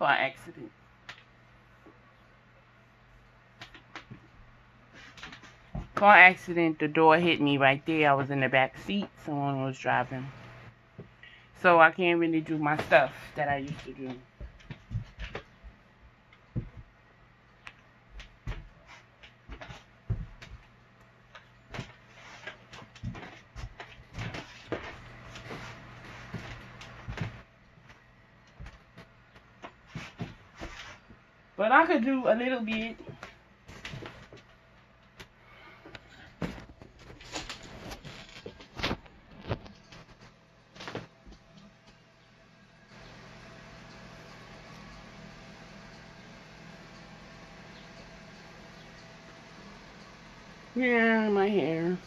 car accident. Car accident, the door hit me right there. I was in the back seat. Someone was driving. So I can't really do my stuff that I used to do. But I could do a little bit. Yeah, my hair.